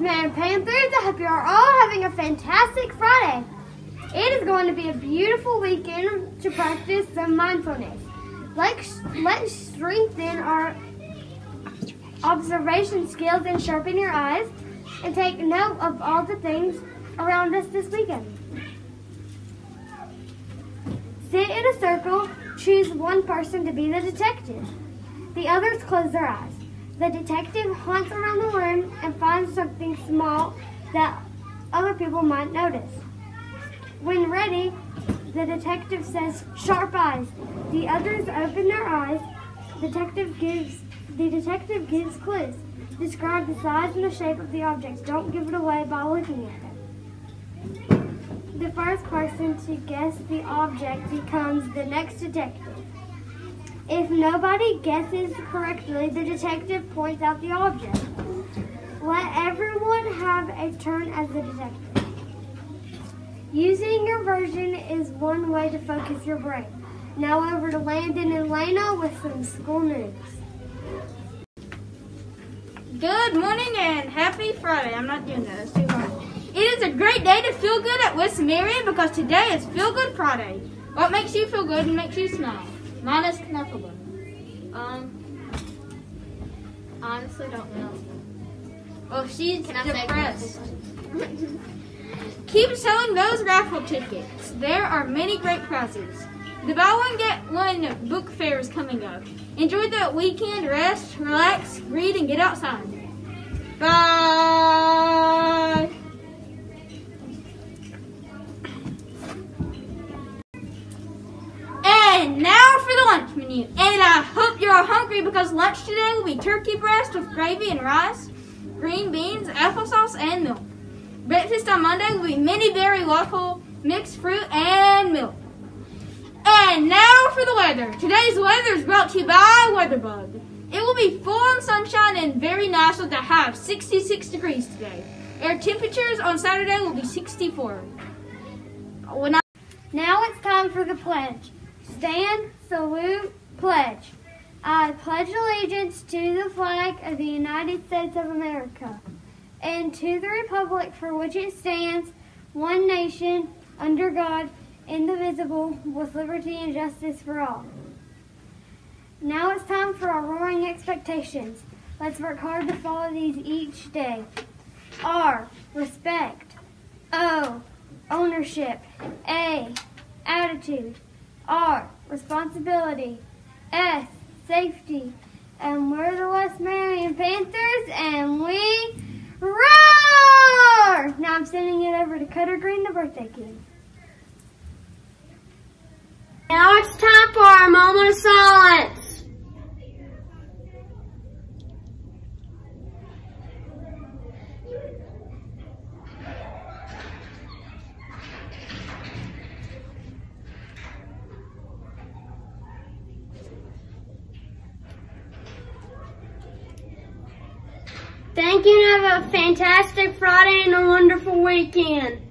Marion Panthers. I hope you are all having a fantastic Friday. It is going to be a beautiful weekend to practice some mindfulness. Let's, let's strengthen our observation skills and sharpen your eyes and take note of all the things around us this weekend. Sit in a circle, choose one person to be the detective. The others close their eyes. The detective hunts around the room and finds something small that other people might notice. When ready, the detective says, sharp eyes. The others open their eyes. Detective gives, the detective gives clues. Describe the size and the shape of the object. Don't give it away by looking at it. The first person to guess the object becomes the next detective. If nobody guesses correctly, the detective points out the object. Let everyone have a turn as the detective. Using your version is one way to focus your brain. Now over to Landon and Lena with some school news. Good morning and happy Friday. I'm not doing that. It's too hard. It is a great day to feel good at West Marion because today is Feel Good Friday. What makes you feel good and makes you smile? Mine is Knuckleberg. Um, honestly, don't know. Well, she's Can depressed. Keep selling those raffle tickets. There are many great prizes. The buy one get one book fair is coming up. Enjoy the weekend, rest, relax, read, and get outside. Bye. Menu. And I hope you're all hungry because lunch today will be turkey breast with gravy and rice, green beans, applesauce, and milk. Breakfast on Monday will be mini berry waffle, mixed fruit, and milk. And now for the weather. Today's weather is brought to you by Weatherbug. It will be full on sunshine and very nice with a high of 66 degrees today. Air temperatures on Saturday will be 64. When I Now it's time for the pledge. Stand, salute, pledge. I pledge allegiance to the flag of the United States of America and to the republic for which it stands, one nation, under God, indivisible, with liberty and justice for all. Now it's time for our roaring expectations. Let's work hard to follow these each day. R, respect. O, ownership. A, attitude. R, responsibility. S, safety. And we're the West Marion Panthers, and we roar! Now I'm sending it over to Cutter Green, the birthday king. Now it's time for our moment of silence. Thank you and have a fantastic Friday and a wonderful weekend.